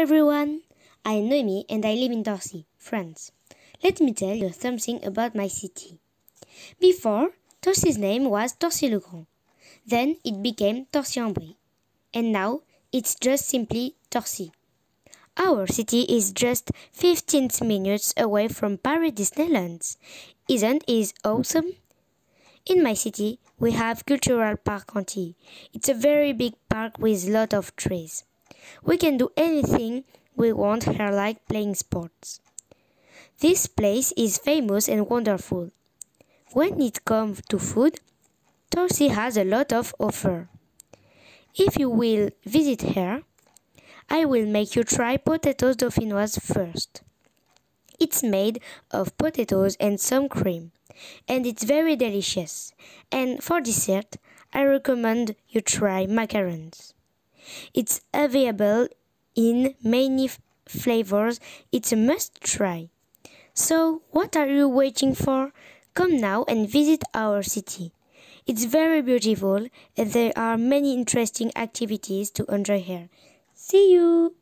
everyone, I'm Noemi and I live in Torcy, France. Let me tell you something about my city. Before, Torcy's name was Torcy-le-Grand. Then it became Torcy-en-Brie. And now it's just simply Torcy. Our city is just 15 minutes away from Paris Disneyland. Isn't it awesome? In my city, we have Cultural Park Rentilly. It's a very big park with lot of trees. We can do anything we want here like playing sports. This place is famous and wonderful. When it comes to food, Torcy has a lot of offer. If you will visit here, I will make you try potatoes dauphinoise first. It's made of potatoes and some cream, and it's very delicious. And for dessert, I recommend you try macarons. It's available in many flavors. It's a must try. So, what are you waiting for? Come now and visit our city. It's very beautiful and there are many interesting activities to enjoy here. See you!